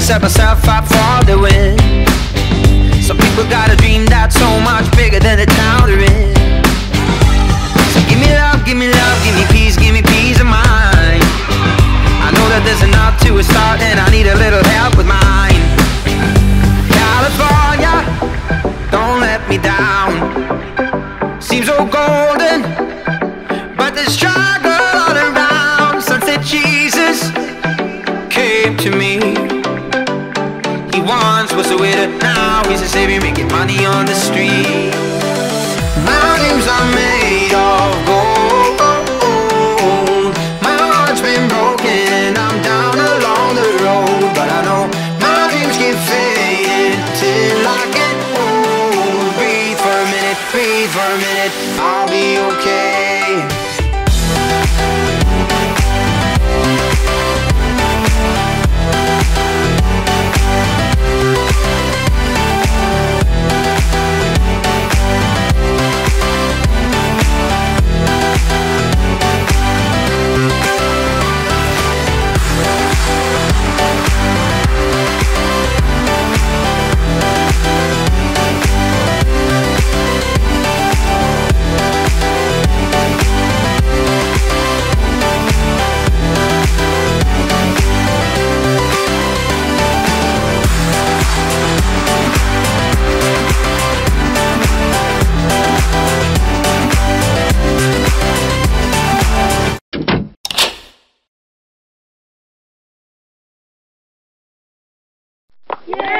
set myself up for the win. Some people got a dream that's so much bigger than the town they're in. So give me love, give me love, give me peace, give me peace of mind. I know that there's enough to a start, and I need a little help with mine. California, don't let me down. Seems so golden, but there's struggle all around. Sunset Jesus came to me. Once was a widow, now he's a savior making money on the street. Mountains are made of gold. My heart's been broken, I'm down along the road, but I know my dreams keep fading till I get home. Breathe for a minute, breathe for a minute, I'll be okay. Yeah!